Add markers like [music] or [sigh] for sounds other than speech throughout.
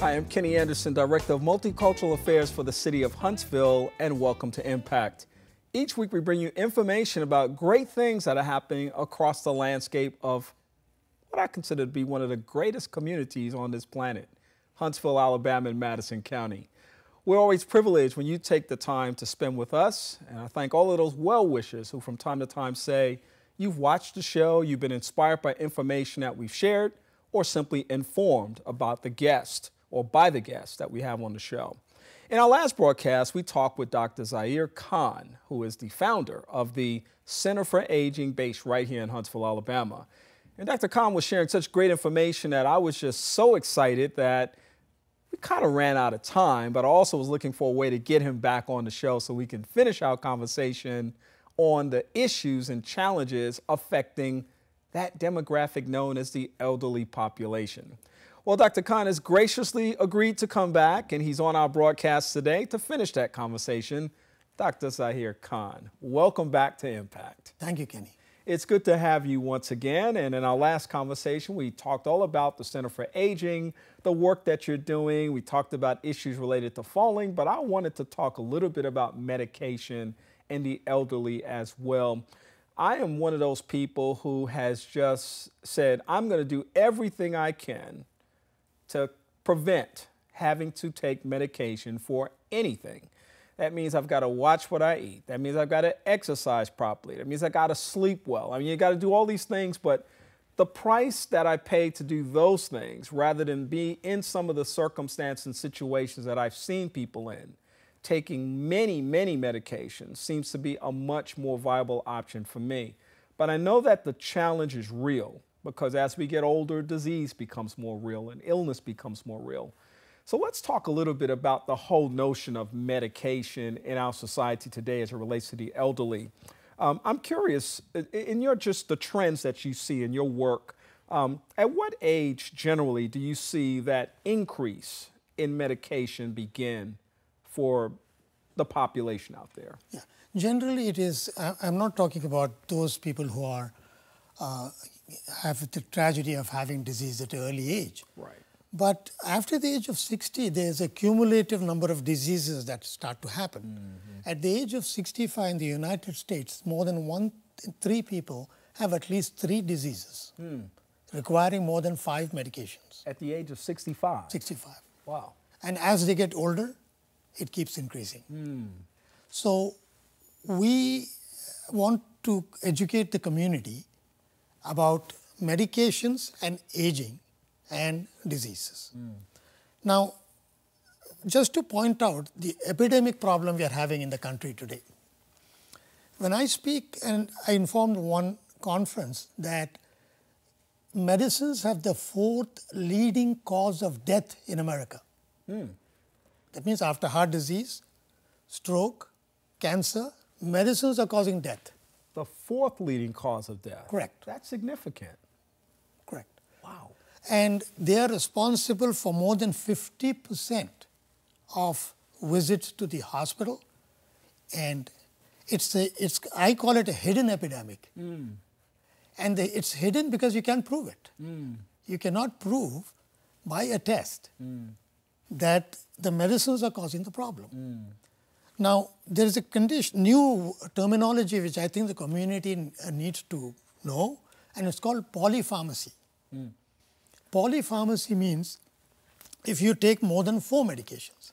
Hi, I'm Kenny Anderson, Director of Multicultural Affairs for the City of Huntsville, and welcome to Impact. Each week we bring you information about great things that are happening across the landscape of what I consider to be one of the greatest communities on this planet, Huntsville, Alabama, and Madison County. We're always privileged when you take the time to spend with us, and I thank all of those well wishers who from time to time say, You've watched the show, you've been inspired by information that we've shared, or simply informed about the guest or by the guests that we have on the show. In our last broadcast, we talked with Dr. Zahir Khan, who is the founder of the Center for Aging based right here in Huntsville, Alabama. And Dr. Khan was sharing such great information that I was just so excited that we kind of ran out of time, but I also was looking for a way to get him back on the show so we can finish our conversation on the issues and challenges affecting that demographic known as the elderly population. Well, Dr. Khan has graciously agreed to come back, and he's on our broadcast today to finish that conversation. Dr. Zahir Khan, welcome back to Impact. Thank you, Kenny. It's good to have you once again. And in our last conversation, we talked all about the Center for Aging, the work that you're doing. We talked about issues related to falling, but I wanted to talk a little bit about medication and the elderly as well. I am one of those people who has just said, I'm going to do everything I can to prevent having to take medication for anything. That means I've got to watch what I eat. That means I've got to exercise properly. That means I got to sleep well. I mean, you got to do all these things, but the price that I pay to do those things rather than be in some of the circumstances and situations that I've seen people in, taking many, many medications seems to be a much more viable option for me. But I know that the challenge is real because as we get older, disease becomes more real and illness becomes more real. So let's talk a little bit about the whole notion of medication in our society today as it relates to the elderly. Um, I'm curious, in your just the trends that you see in your work, um, at what age generally do you see that increase in medication begin for the population out there? Yeah, generally it is. I'm not talking about those people who are uh, have the tragedy of having disease at an early age. Right. But after the age of 60, there's a cumulative number of diseases that start to happen. Mm-hmm. At the age of 65 in the United States, more than one in three people have at least three diseases mm. requiring more than five medications. At the age of 65? 65. Wow. And as they get older, it keeps increasing. Mm. So we want to educate the community about medications and aging and diseases. Mm. Now, just to point out the epidemic problem we are having in the country today. When I speak, and I informed one conference that medicines have the fourth leading cause of death in America. Mm. That means after heart disease, stroke, cancer, medicines are causing death the fourth leading cause of death. Correct. That's significant. Correct. Wow. And they are responsible for more than 50% of visits to the hospital. And it's, a, it's I call it a hidden epidemic. Mm. And the, it's hidden because you can't prove it. Mm. You cannot prove by a test mm. that the medicines are causing the problem. Now, there is a condition, new terminology which I think the community needs to know, and it's called polypharmacy. Mm. Polypharmacy means if you take more than four medications.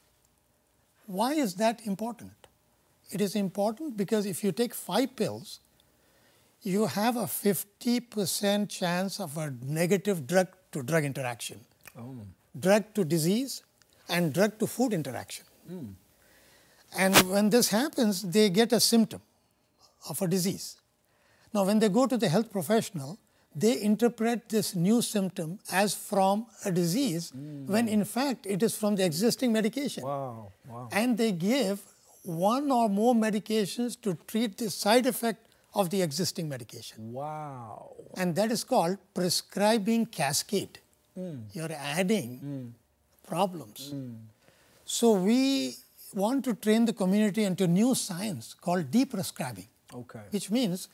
Why is that important? It is important because if you take five pills, you have a 50% chance of a negative drug to drug interaction, oh. drug to disease, and drug to food interaction. Mm. And when this happens, they get a symptom of a disease. Now, when they go to the health professional, they interpret this new symptom as from a disease mm. when in fact it is from the existing medication. Wow. Wow. And they give one or more medications to treat the side effect of the existing medication. Wow. And that is called prescribing cascade. Mm. You're adding mm. problems. Mm. So we want to train the community into new science called deprescribing. Okay. Which means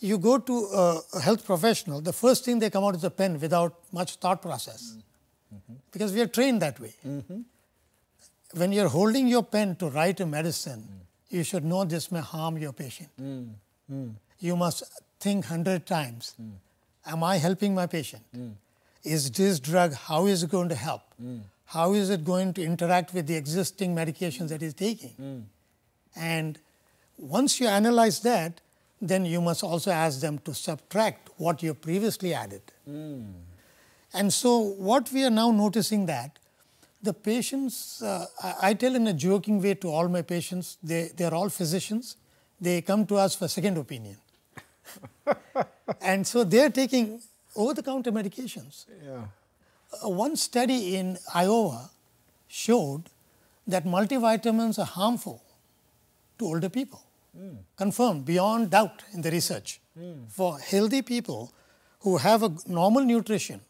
you go to a, health professional, the first thing they come out is a pen without much thought process. Mm. because we are trained that way. Mm-hmm. When you're holding your pen to write a medicine, mm. you should know this may harm your patient. Mm. Mm. You must think hundred times. Am I helping my patient? Is this drug, how is it going to help? How is it going to interact with the existing medications that he's taking? And once you analyze that, then you must also ask them to subtract what you previously added. And so what we are now noticing that the patients, uh, I, I tell in a joking way to all my patients, they, they're all physicians. They come to us for second opinion. [laughs] and so they're taking over-the-counter medications. Yeah. Uh, one study in Iowa showed that multivitamins are harmful to older people. Confirmed beyond doubt in the research. For healthy people who have a normal nutrition,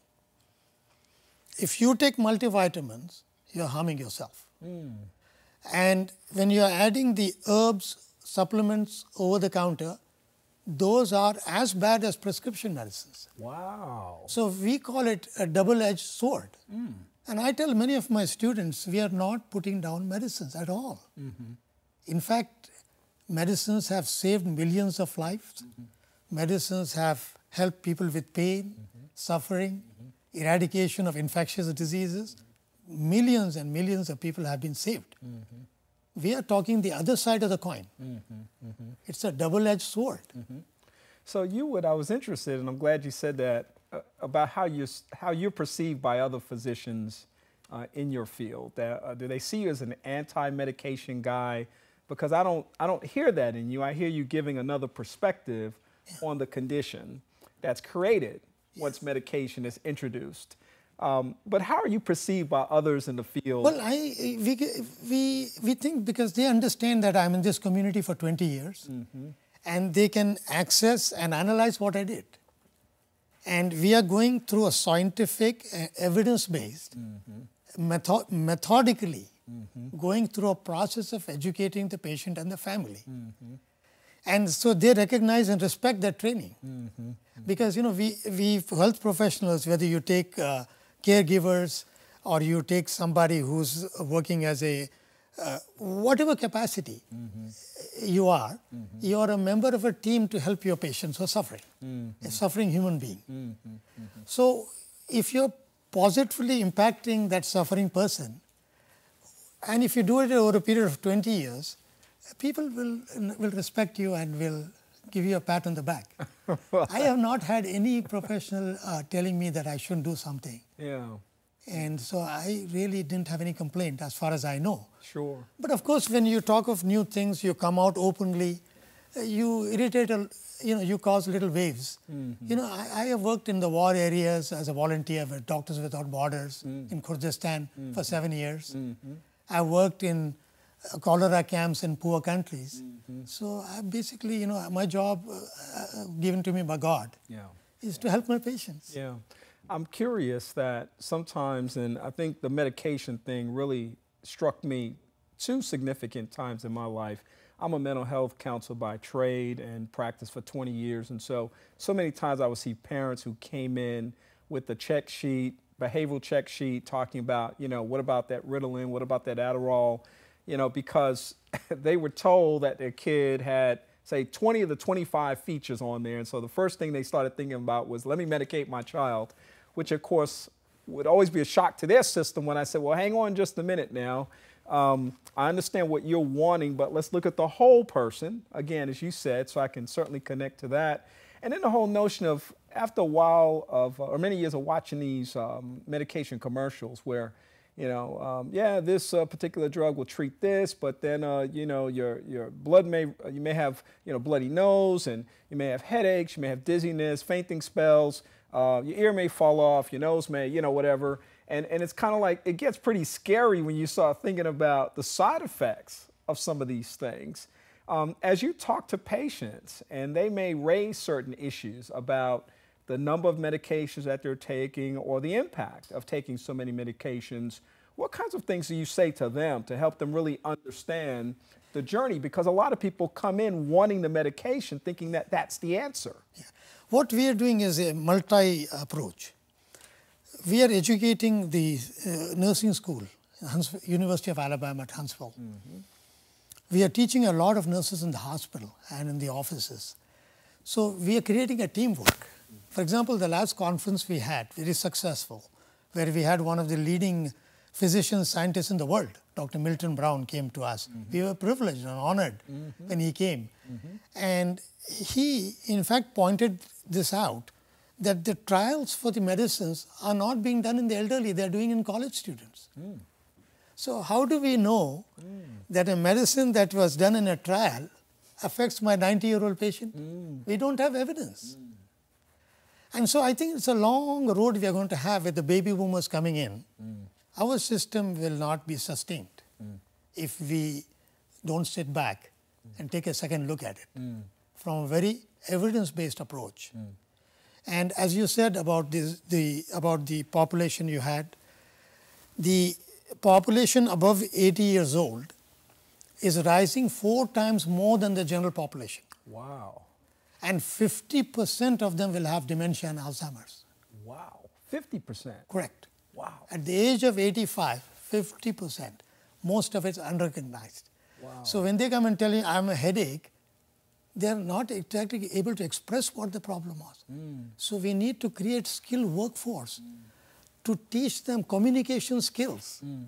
if you take multivitamins, you're harming yourself. And when you're adding the herbs, supplements over the counter, those are as bad as prescription medicines. Wow. So we call it a double edged sword. Hmm. And I tell many of my students, we are not putting down medicines at all. Mm-hmm. In fact, medicines have saved millions of lives. Mm-hmm. Medicines have helped people with pain, mm-hmm. suffering, eradication of infectious diseases. Millions and millions of people have been saved. We are talking the other side of the coin. It's a double edged sword. So you would, I was interested, and I'm glad you said that uh, about how you how you're perceived by other physicians uh, in your field. That uh, do they see you as an anti-medication guy? Because I don't I don't hear that in you. I hear you giving another perspective on the condition that's created once medication is introduced. Um, but how are you perceived by others in the field? Well, I, we, we, we think because they understand that I'm in this community for 20 years and they can access and analyze what I did. And we are going through a scientific, uh, evidence based, method, methodically going through a process of educating the patient and the family. And so they recognize and respect that training. Because, you know, we, we health professionals, whether you take uh, caregivers or you take somebody who's working as a uh, whatever capacity mm-hmm. you are, mm-hmm. you are a member of a team to help your patients who are suffering, mm-hmm. a suffering human being. So, if you're positively impacting that suffering person, and if you do it over a period of 20 years, people will, will respect you and will give you a pat on the back. [laughs] I have not had any professional uh, telling me that I shouldn't do something. yeah, And so I really didn't have any complaint as far as I know. sure. But of course, when you talk of new things, you come out openly, uh, you irritate, a, you know, you cause little waves. You know, I, I have worked in the war areas as a volunteer with Doctors Without Borders in Kurdistan for seven years. I worked in uh, cholera camps in poor countries. So I basically, you know, my job uh, uh, given to me by God Yeah. is to help my patients. Yeah. I'm curious that sometimes, and I think the medication thing really struck me two significant times in my life. I'm a mental health counselor by trade and practice for 20 years. And so, so many times I would see parents who came in with the check sheet, behavioral check sheet, talking about, you know, what about that Ritalin? What about that Adderall? You know, because [laughs] they were told that their kid had, say, 20 of the 25 features on there. And so the first thing they started thinking about was, let me medicate my child, which of course would always be a shock to their system when I said, well, hang on just a minute now. Um, I understand what you're wanting, but let's look at the whole person, again, as you said, so I can certainly connect to that. And then the whole notion of, after a while of, or many years of watching these um, medication commercials where, you know, um, yeah, this uh, particular drug will treat this, but then, uh, you know, your, your blood may, you may have, you know, bloody nose and you may have headaches, you may have dizziness, fainting spells, uh, your ear may fall off, your nose may, you know, whatever. And, and it's kind of like, it gets pretty scary when you start thinking about the side effects of some of these things. Um, as you talk to patients, and they may raise certain issues about the number of medications that they're taking or the impact of taking so many medications, what kinds of things do you say to them to help them really understand the journey? Because a lot of people come in wanting the medication thinking that that's the answer. What we are doing is a multi approach. we are educating the uh, nursing school, Hunts- University of Alabama at Huntsville. We are teaching a lot of nurses in the hospital and in the offices. So we are creating a teamwork. For example, the last conference we had, very successful, where we had one of the leading physician scientists in the world, Dr. Milton Brown, came to us. Mm-hmm. We were privileged and honored mm-hmm. when he came. Mm-hmm. And he, in fact, pointed this out that the trials for the medicines are not being done in the elderly, they are doing in college students. Mm. So, how do we know mm. that a medicine that was done in a trial affects my 90 year old patient? Mm. We don't have evidence. And so, I think it's a long road we are going to have with the baby boomers coming in. Mm. Our system will not be sustained mm. if we don't sit back mm. and take a second look at it from a very evidence based approach. And as you said about this, the about the population you had, the population above 80 years old is rising four times more than the general population. Wow. And 50% of them will have dementia and Alzheimer's. Wow. 50%. Correct. Wow. At the age of 85, 50%, most of it's unrecognized. Wow. So when they come and tell you, I'm a headache, they're not exactly able to express what the problem was. Hmm. So we need to create skilled workforce to teach them communication skills hmm.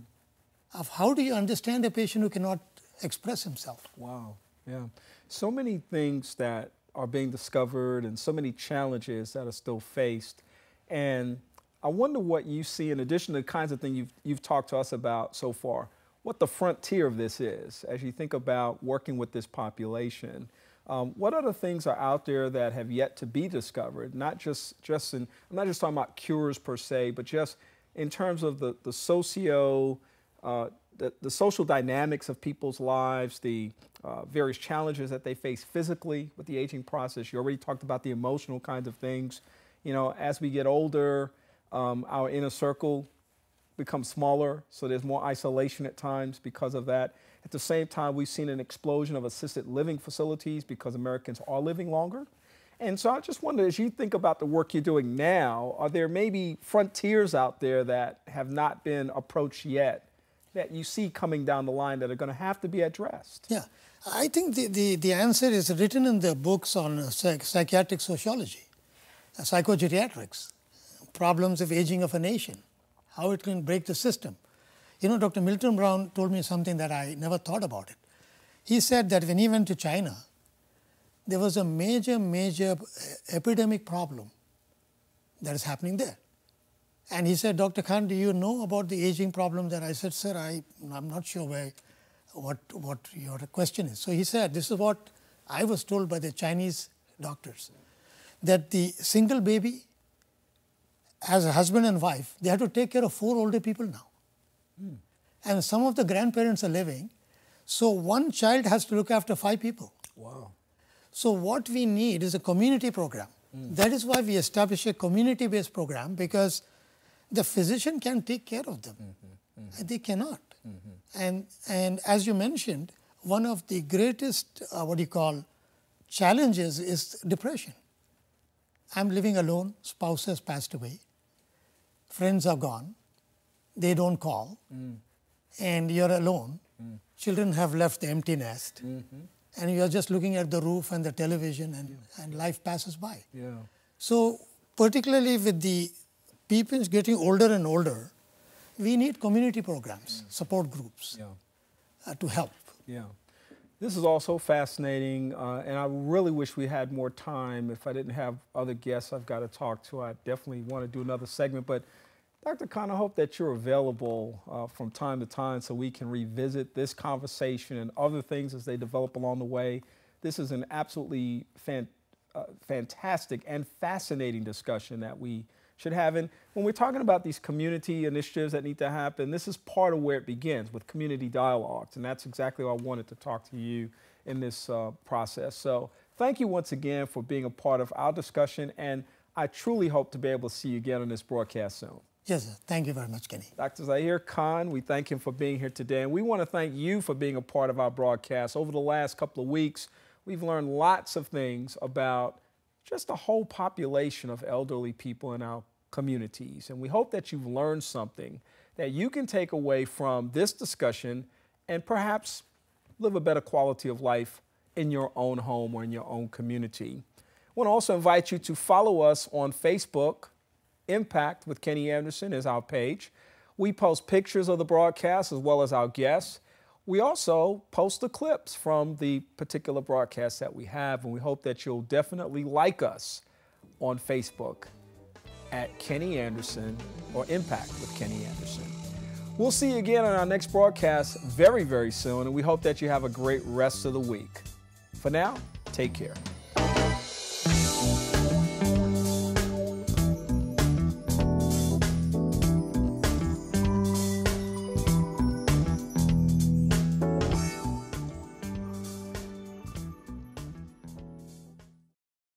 of how do you understand a patient who cannot express himself. Wow. Yeah. So many things that are being discovered and so many challenges that are still faced. And I wonder what you see in addition to the kinds of things you've, you've talked to us about so far, what the frontier of this is as you think about working with this population. Um, what other things are out there that have yet to be discovered? Not just, just in, I'm not just talking about cures per se, but just in terms of the, the socio, uh, the, the social dynamics of people's lives, the uh, various challenges that they face physically with the aging process. You already talked about the emotional kinds of things. You know, as we get older, um, our inner circle becomes smaller, so there's more isolation at times because of that. At the same time, we've seen an explosion of assisted living facilities because Americans are living longer. And so I just wonder, as you think about the work you're doing now, are there maybe frontiers out there that have not been approached yet that you see coming down the line that are going to have to be addressed? Yeah, I think the, the, the answer is written in the books on uh, psych- psychiatric sociology, uh, psychogeriatrics, problems of aging of a nation, how it can break the system. You know, Dr. Milton Brown told me something that I never thought about it. He said that when he went to China, there was a major, major uh, epidemic problem that is happening there. And he said, Dr. Khan, do you know about the aging problem there? I said, sir, I, I'm not sure where, what, what your question is. So he said, this is what I was told by the Chinese doctors, that the single baby, as a husband and wife, they have to take care of four older people now. Hmm. And some of the grandparents are living, so one child has to look after five people. Wow. So what we need is a community program. Hmm. That is why we establish a community-based program because the physician can take care of them. And They cannot. Mm-hmm. And and as you mentioned, one of the greatest uh, what do you call challenges is depression. I'm living alone. Spouse has passed away. Friends are gone. They don't call, mm. and you're alone. Mm. Children have left the empty nest mm-hmm. and you are just looking at the roof and the television and, and life passes by. Yeah. So particularly with the people is getting older and older, we need community programs, support groups Yeah. uh, to help. Yeah. This is also fascinating, uh, and I really wish we had more time. If I didn't have other guests I've got to talk to, I definitely want to do another segment. But Dr. Khan, I hope that you're available uh, from time to time so we can revisit this conversation and other things as they develop along the way. This is an absolutely fan, uh, fantastic and fascinating discussion that we should have. And when we're talking about these community initiatives that need to happen, this is part of where it begins with community dialogues. And that's exactly why I wanted to talk to you in this uh, process. So thank you once again for being a part of our discussion. And I truly hope to be able to see you again on this broadcast soon. Yes, sir. Thank you very much, Kenny. Dr. Zahir Khan, we thank him for being here today. And we want to thank you for being a part of our broadcast. Over the last couple of weeks, we've learned lots of things about just the whole population of elderly people in our communities. And we hope that you've learned something that you can take away from this discussion and perhaps live a better quality of life in your own home or in your own community. I want to also invite you to follow us on Facebook. Impact with Kenny Anderson is our page. We post pictures of the broadcast as well as our guests. We also post the clips from the particular broadcast that we have, and we hope that you'll definitely like us on Facebook at Kenny Anderson or Impact with Kenny Anderson. We'll see you again on our next broadcast very, very soon, and we hope that you have a great rest of the week. For now, take care.